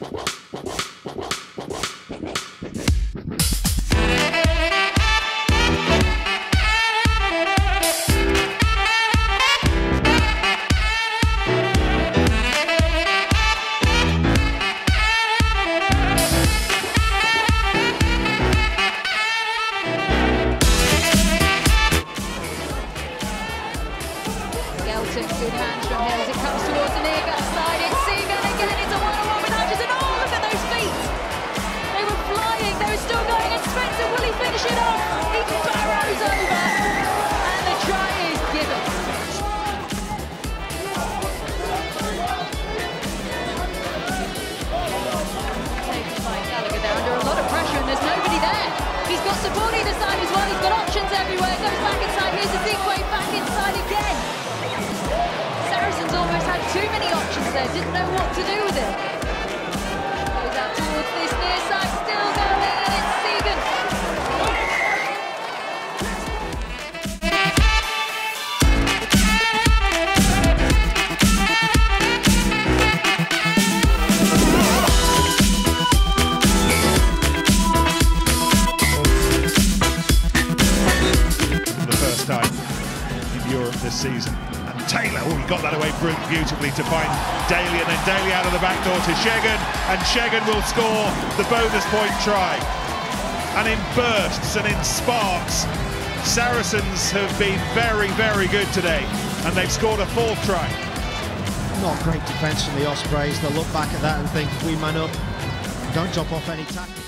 Skelton, good hands from as it comes towards the near side. He's got support either side as well. He's got options everywhere. Goes back inside. Here's Ezekiel back inside again. Saracens almost had too many options there. Didn't know what to do with it. This season. And Taylor, oh, he got that away beautifully to find Daly, and then Daly out of the back door to Segun, and Segun will score the bonus point try. And in bursts and in sparks, Saracens have been very, very good today, and they've scored a fourth try. Not great defence from the Ospreys. They'll look back at that and think, we man up, don't drop off any tackle.